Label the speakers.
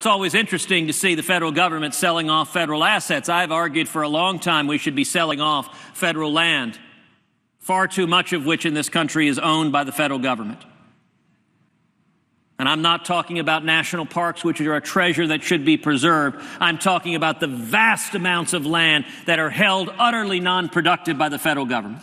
Speaker 1: It's always interesting to see the federal government selling off federal assets. I've argued for a long time we should be selling off federal land, far too much of which in this country is owned by the federal government. And I'm not talking about national parks, which are a treasure that should be preserved. I'm talking about the vast amounts of land that are held utterly non productive by the federal government.